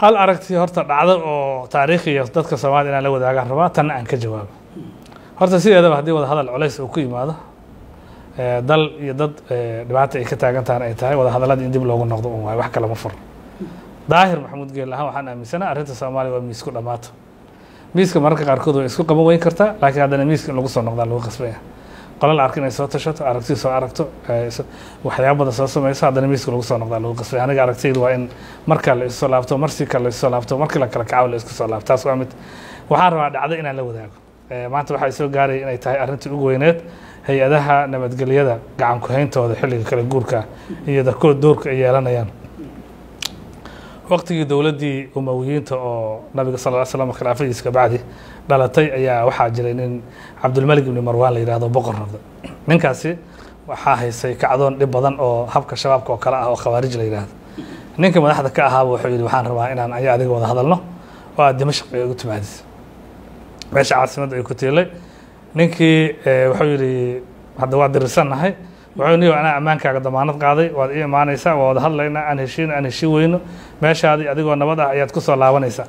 hal aragti horta dhacdo oo taariikhiya dadka soomaalida inaan la wadaagaan rabaa tanna aan ka jawaabo. Horta sideedaba haddii wada hadal culays uu ku yimaado dal iyo dad dhibaata ay ka taagan tahan ay tahay wada hadalladii in dib loogu noqdo un waayo wax kale ma furo daahir maxamuud geel ahaan waxaan aaminsana arrinta soomaaliya waa miisku dhammaato miiska mararka qaarkood way isku qaban weyn kartaa laakiin haddana miiska in lagu soo noqdaa lagu qasbaya qolo la arko inay soo tashato aragti soo aragto waxyaabo badan soo samayso haddana miiska lagu soo noqdaa lagu qasbaya aniga aragtiydu waa in marka la isu soo laabto marsi kale la isu soo laabto markii la kala kacaw la isku soo laabto. Taas waa mid waxaan rabaa dhacdo inaan la wadaago. Eh, maanta waxaa soo gaaraya inay tahay arrintii ugu weyneed hay'adaha nabadgelyada gacan ku-hayntooda xilliga kala guurka iyo darkood doorka ay yeelanayaan waqtigii dowladdii umawiyiinta oo nabiga sal ll slam khilaafadiisa ka bacdi dhalatay ayaa waxaa jiray nin cabdulmalik ibni marwaan la yidhahdo boqor noqda ninkaasi waxaa haysay kacdoon dhib badan oo habka shabaabka oo kale ah oo khawaarij la yidhaahdo. Ninka madaxda ka ahaaba wuxuu yidhi waxaan rabaa inaan aya adiga wada hadalno oo aad dimashq ay ugu timaadis. Meesha caasimadda ay ku tiilay ninkii eh, wuxuu yidhi hadda waa dirirsannahay wuxuu niyo anaa ammaankaaga damaanad qaaday. Waad ii imaanaysaa waa wada hadlaynaa aan heshiin aan heshiin weyno. Meeshaadii adigoo nabad ah ayaad ku soo laabanaysaa.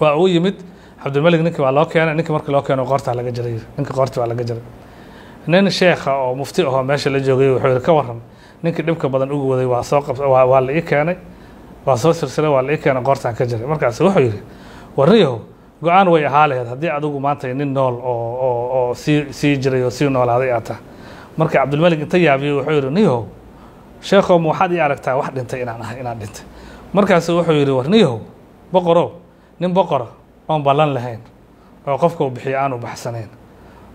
Waa uu yimid cabdilmalik ninkii waa loo keenay ninkii markii loo keeno qoortaa laga jaray ninka qoorti waa laga jaray nin sheekha oo mufti ahoo meesha la joogay wuxuu yidhi ka waran ninkii dhibka badan ugu waday waa soo waa, la ii keenay waa soo silsilay waa la ii keenay qoortaan ka jaray markaas wuxuu yidhi warriyahow go'aan way ahaa laheyd haddii adigu maanta nin nool oo oo oo sii sii jiray oo sii noolaaday aad tahay marka cabdilmalik inta yaabiyey wuxuu yidhi niyahow sheekhow ma waxaad ii aragtaa wax dhintay inaan ahay inaan dhintay? Markaasu wuxuu yidhi war niyahow boqorow nin boqora oon ballan lahayn oo qofka uu bixiyo aanu baxsanayn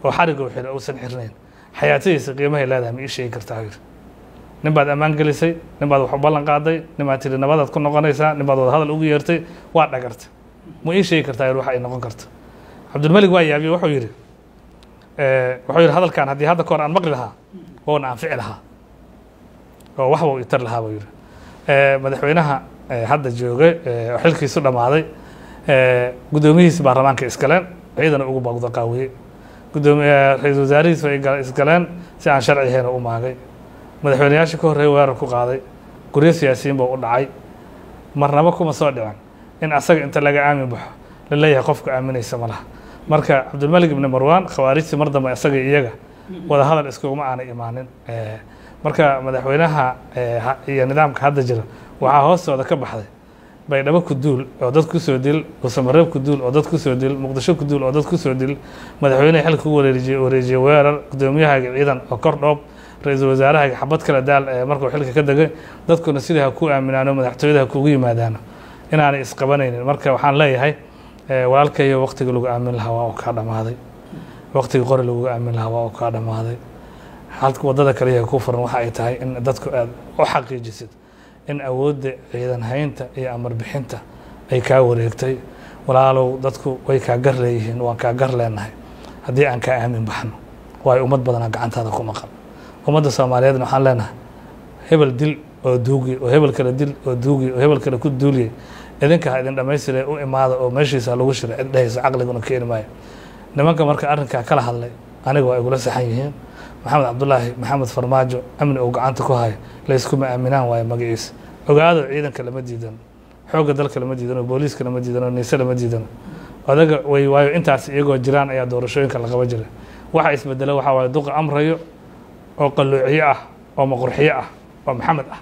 oo xariga uu xiro uusan xirnayn xayaatadiisa qiimahay leedahay ma ii sheegi kartaa yidhi. Nin baad ammaan gelisay nin baad wax u ballan qaaday nin baad tidhi nabadaad ku noqonaysaa nin baad wada hadal ugu yeertay waa dhagartay. Ma ii sheegi kartaa yidhi waxa ay noqon karto. Cabdilmalik waa yaabiye wuxuu yidhi wuxuu yidhi hadalkan haddii hadda kahor aan maqli lahaa wouna anfici lahaa. Oo waxba uu itar lahaa buu yidhi. Eh, madaxweynaha eh, hadda joogay eh, oo xilkiisu dhammaaday eh, guddoomiyihiisi baarlamaanka iskaleen ciidana ugu baqdo qaawiyey. Gudoomi eh, ra'iisul gal- isgaleen si aan sharci ahayn u maagay madaxweyneyaashii ka horreeyay weerar ku qaaday. Guryo siyaasiyiin buu u dhacay. Marnaba kuma soo dhicin. In asaga inta laga aamin baxo la leeyahay qofka aaminaysa ma laha marka cabdilmalik ibni marwaan khawaarijtii mar dambe isaga iyaga wada hadal iskuguma aanay imaanin. Eh, marka madaxweynaha eh, iyo nidaamka hadda jira waxaa hoostooda ka baxday. Baydhabo ku duul oo dad ku soo dil busamareeb ku duul oo dad ku soo dil muqdisho ku duul oo dad ku soo dil. Madaxweynaha xilka ku wareejiyey weerar gudoomiyahaaga ciidan oo kor dhoob ra'iisul wasaarahaaga xabad kala daal ee markuu xilka ka degay dadkuna sidai ha ku aaminaano madaxtooyada ha kugu yimaadaano inaanay isqabanaynin marka waxaan leeyahay eh, walaalkayo waqtiga lagu aamin lahaa waa uu kaa dhammaaday. Waqtiga qori lagu aamin lahaa waa uu kaa dhammaaday. Halka waddada kaliya ku furan waxa ay tahay in dadku aad u xaqiijisid in awoodda ciidan haynta iyo amar bixinta ay kaa wareegtay. Walaalow dadku way kaa gar leeyihiin waan kaa gar leenahay. Haddii aan kaa aamin baxno. Waayo ummad badanaa gacantaada ku maqan. Ummadda soomaaliyeedna waxaan leenahay hebel dil oo duugi oo hebel kale dil oo duugi oo hebel kale ku duuliyey idinka ha idin dhammaystire u imaada oo meeshiisa lagu shiray cid dhehaysa caqliguna keeni maayo nimanka marka arrinkaa kala hadlay aniga waa igula saxan yihiin. Maxamed cabdulaahi maxamed farmaajo amni uu gacanta ku hayo layskuma aaminaan waayo magaciisa ogaado ciidanka lama diidano xoogga dalka lama diidano booliiska lama diidano niise lama diidano odaga way waayo intaas iyagoo jiraan ayaa doorashooyinka la qaba jiray. Waxa isbedelo waxaa waaye duqa amrayo oo qalluuciye ah oo maqurxiye ah oo maxamed ah